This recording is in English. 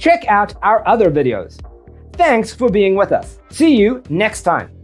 check out our other videos. Thanks for being with us. See you next time.